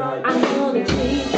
I know the truth.